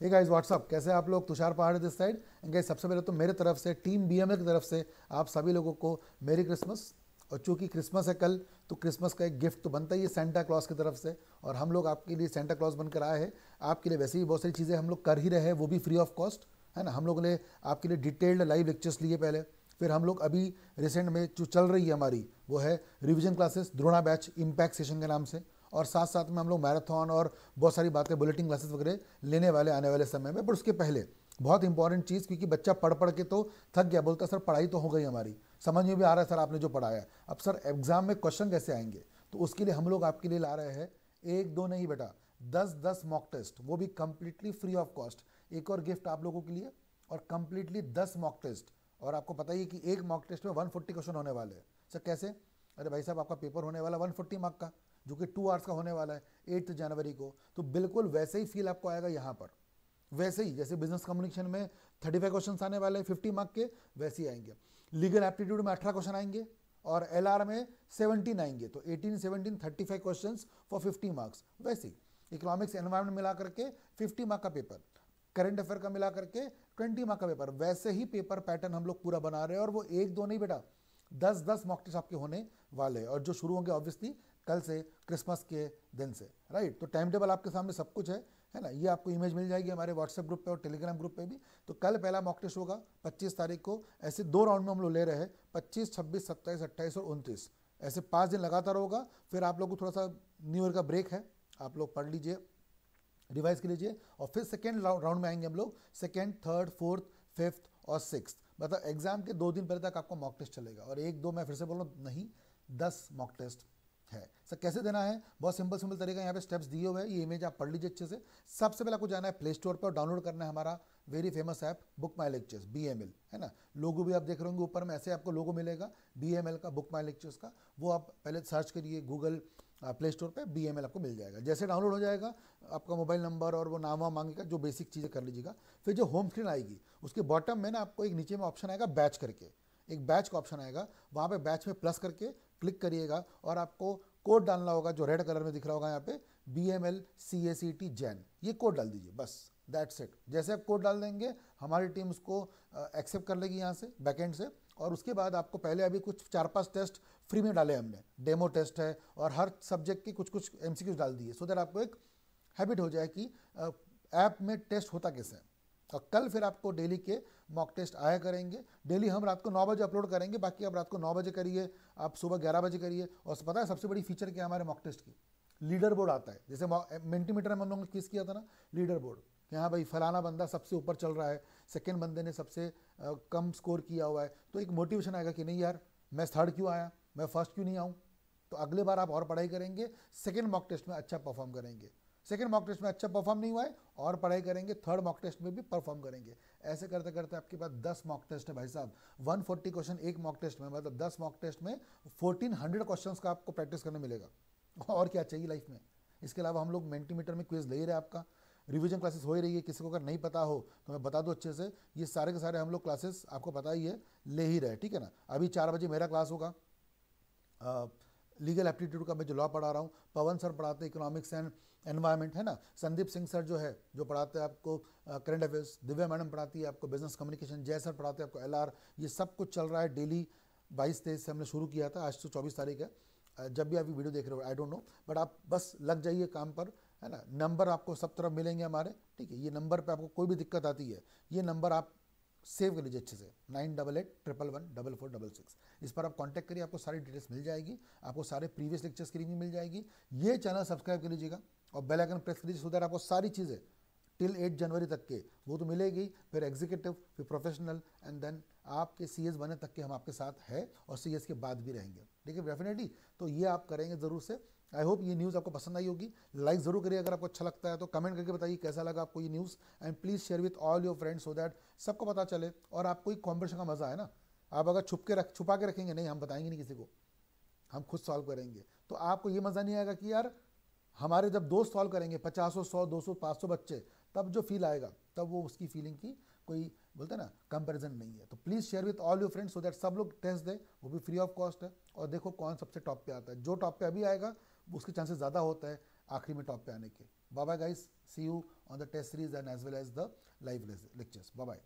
Hey guys what's up कैसे आप लोग? तुषार पहाड़ दिस साइड एंड गाइस सबसे पहले तो मेरे तरफ़ से टीम बीएमएल की तरफ़ से आप सभी लोगों को मेरी क्रिसमस और चूँकि क्रिसमस है कल तो क्रिसमस का एक गिफ्ट तो बनता ही है सेंटा क्लॉज की तरफ़ से. और हम लोग आपके लिए सेंटा क्लॉज बनकर आए हैं. आपके लिए वैसे भी बहुत सारी चीज़ें हम लोग कर ही रहे हैं, वो भी फ्री ऑफ़ कॉस्ट है ना? हम लोगों ने आपके लिए डिटेल्ड लाइव लेक्चर्स लिए पहले. फिर हम लोग अभी रिसेंट में जो चल रही है हमारी, वो है revision classes Drona batch impact session के नाम से. और साथ साथ में हम लोग मैराथन और बहुत सारी बातें बुलेटिन क्लासेस वगैरह लेने वाले, आने वाले समय में। बट उसके पहले, बहुत इंपॉर्टेंट चीज़, क्योंकि बच्चा पढ़ पढ़ के तो थक गया, बोलता, सर, पढ़ाई तो हो गई हमारी। समझ में भी आ रहा है, सर, आपने जो पढ़ाया अब सर एग्ज़ाम में क्वेश्चन कैसे आएँगे? तो उसके लिए हम लोग आपके लिए ला रहे हैं, एक दो नहीं बेटा दस दस मॉक टेस्ट वो भी कम्प्लीटली फ्री ऑफ़ कॉस्ट एक और गिफ्ट आप लोगों के लिए, और कम्प्लीटली दस मॉक टेस्ट और आपको पता ही है कि एक मॉक टेस्ट में वन फोर्टी क्वेश्चन होने वाले हैं। सर, कैसे? अरे भाई साहब, आपका पेपर होने वाला वन फोर्टी मार्क का। जो कि टू आवर्स का होने वाला है एट्थ जनवरी को। तो बिल्कुल वैसे ही फील आपको आएगा यहाँ पर। वैसे ही, जैसे बिज़नेस कम्युनिकेशन में थर्टी फाइव क्वेश्चन आने वाले हैं फिफ्टी मार्क के, वैसे ही आएँगे। लीगल एप्टीट्यूड में अठारह क्वेश्चन आएँगे और एलआर में सेवनटीन आएँगे। तो eighteen seventeen thirty five question for fifty marks वैसे ही इकोनॉमिक्स एनवायरमेंट मिला करके फिफ्टी मार्क का पेपर करंट अफेयर का मिला करके ट्वेंटी मार्क का पेपर वैसे ही पेपर पैटर्न हम लोग पूरा बना रहे हैं और वो एक दो नहीं बेटा, दस दस मॉक टेस्ट आपके होने वाले और जो शुरू होंगे ऑब्वियसली कल से क्रिसमस के दिन से राइट तो टाइम टेबल आपके सामने सब कुछ है है ना? ये आपको इमेज मिल जाएगी हमारे व्हाट्सएप ग्रुप पे और टेलीग्राम ग्रुप पे भी। तो कल पहला मॉक टेस्ट होगा 25 तारीख को। ऐसे दो राउंड में हम लोग ले रहे हैं 25, 26, 27, 28 और 29 ऐसे पाँच दिन लगातार होगा फिर आप लोग को थोड़ा सा न्यू ईयर का ब्रेक है आप लोग पढ़ लीजिए रिवाइज कर लीजिए और फिर सेकेंड राउंड में आएँगे हम लोग सेकेंड थर्ड फोर्थ फिफ्थ और सिक्स मतलब एग्ज़ाम के दो दिन पहले तक आपको मॉक टेस्ट चलेगा। और एक दो मैं फिर से बोल रहा हूँ नहीं दस मॉक टेस्ट है। सर कैसे देना है? बहुत सिंपल सिंपल तरीका यहाँ पे स्टेप्स दिए हुए हैं। ये इमेज आप पढ़ लीजिए अच्छे से। सबसे पहले आपको जाना है प्ले स्टोर पर और डाउनलोड करना है हमारा very famous app book my lectures B M L है ना? लोगो भी आप देख रहे होंगे ऊपर में, ऐसे आपको लोगो मिलेगा बी एम एल का बुक माई लेक्चर्स का। वो आप पहले सर्च करिए गूगल प्ले स्टोर पर बी एम एल आपको मिल जाएगा। जैसे डाउनलोड हो जाएगा, आपका मोबाइल नंबर और वो नाम वाम मांगेगा, जो बेसिक चीज़ें कर लीजिएगा। फिर जो होम स्क्रीन आएगी, उसके बॉटम में ना आपको एक नीचे में ऑप्शन आएगा बैच करके। एक बैच का ऑप्शन आएगा। वहाँ पे बैच में प्लस करके क्लिक करिएगा और आपको कोड डालना होगा जो रेड कलर में दिख रहा होगा यहाँ पे B M L C A C T Jain ये कोड डाल दीजिए, बस दैट्स इट जैसे आप कोड डाल देंगे, हमारी टीम उसको एक्सेप्ट कर लेगी यहाँ से बैकेंड से, और उसके बाद आपको पहले अभी कुछ चार पाँच टेस्ट फ्री में डाले हमने। डेमो टेस्ट है और हर सब्जेक्ट की कुछ कुछ एम डाल दिए सो दैट आपको एक हैबिट हो जाए कि ऐप में टेस्ट होता कैसे है। और कल फिर आपको डेली के मॉक टेस्ट आया करेंगे। डेली हम रात को नौ बजे अपलोड करेंगे, बाकी आप रात को नौ बजे करिए, आप सुबह ग्यारह बजे करिए। और पता है सबसे बड़ी फीचर क्या हमारे मॉक टेस्ट की? लीडर बोर्ड आता है। जैसे मिनटीमीटर में हम लोगों ने किस किया था ना लीडर बोर्ड कि हाँ भाई, फलाना बंदा सबसे ऊपर चल रहा है सेकेंड बंदे ने सबसे कम स्कोर किया हुआ है। तो एक मोटिवेशन आएगा कि नहीं यार, मैं थर्ड क्यों आया? मैं फ़र्स्ट क्यों नहीं आऊँ? तो अगले बार आप और पढ़ाई करेंगे सेकेंड मॉक टेस्ट में अच्छा परफॉर्म करेंगे। सेकेंड मॉक टेस्ट में अच्छा परफॉर्म नहीं हुआ है और पढ़ाई करेंगे थर्ड मॉक टेस्ट में भी परफॉर्म करेंगे। ऐसे करते करते आपके पास दस मॉक टेस्ट है भाई साहब। 140 क्वेश्चन एक मॉक टेस्ट में मतलब दस मॉक टेस्ट में 1400 क्वेश्चंस का आपको प्रैक्टिस करने मिलेगा। और क्या चाहिए लाइफ में? इसके अलावा हम लोग मेंटीमीटर में क्विज ले ही रहे आपका। रिविजन क्लासेस हो ही रही है, किसी को अगर नहीं पता हो तो मैं बता दूँ अच्छे से, ये सारे के सारे हम लोग क्लासेस आपको पता ही है, ले ही रहे ठीक है ना? अभी चार बजे मेरा क्लास होगा। लीगल एप्टीट्यूड का मैं जो लॉ पढ़ा रहा हूँ, पवन सर पढ़ाते हैं इकोनॉमिक्स एंड एनवायरमेंट है ना? संदीप सिंह सर जो है, जो पढ़ाते हैं आपको करंट अफेयर्स, दिव्या मैडम पढ़ाती है आपको, बिज़नेस कम्युनिकेशन, जय सर पढ़ाते हैं आपको, एलआर, ये सब कुछ चल रहा है डेली, बाईस तेईस से हमने शुरू किया था, आज तो चौबीस तारीख है। जब भी आप ये वीडियो देख रहे हो आई डोंट नो बट आप बस लग जाइए काम पर, है ना? नंबर आपको सब तरफ़ मिलेंगे हमारे, ठीक है? ये नंबर पे आपको कोई भी दिक्कत आती है, ये नंबर आप सेव कर लीजिए अच्छे से। Nine double eight, triple one, double four, double six. इस पर आप कांटेक्ट करिए, आपको सारी डिटेल्स मिल जाएगी। आपको सारे प्रीवियस लेक्चर्स की रिव्यू मिल जाएगी। ये चैनल सब्सक्राइब कर लीजिएगा और बेल आइकन प्रेस कीजिए सो दैट आपको सारी चीज़ें टिल एट जनवरी तक के, वो तो मिलेगी। फिर एग्जीक्यूटिव फिर प्रोफेशनल एंड देन आपके सी बने तक के हम आपके साथ है और सीएस के बाद भी रहेंगे। ठीक है डेफिनेटली तो ये आप करेंगे ज़रूर से। आई होप ये न्यूज़ आपको पसंद आई होगी। लाइक ज़रूर करिए अगर आपको अच्छा लगता है तो कमेंट करके बताइए कैसा लगा आपको ये news and please share with all your friends so that सबको पता चले और आपको एक कॉम्पिटिशन का मज़ा है ना। आप अगर छुप के रख, छुपा के रखेंगे, नहीं, हम बताएँगे नहीं किसी को। हम खुद सॉल्व करेंगे। तो आपको ये मज़ा नहीं आएगा कि यार, हमारे जब दोस्त सॉल्व करेंगे, पचासों, सौ, दो सौ, पाँच सौ बच्चे, तब जो फील आएगा, तब वो उसकी फीलिंग की कोई, बोलते ना कंपेरिजन नहीं है। तो please share with all your friends so that सब लोग टेस्ट दें, वो भी फ्री ऑफ़ कॉस्ट है। और देखो कौन सबसे टॉप पे आता है। जो टॉप पे अभी आएगा उसके चांसेस ज़्यादा होते हैं आखिरी में टॉप पे आने के। Bye guys see you on the test series and as well as the live lectures bye bye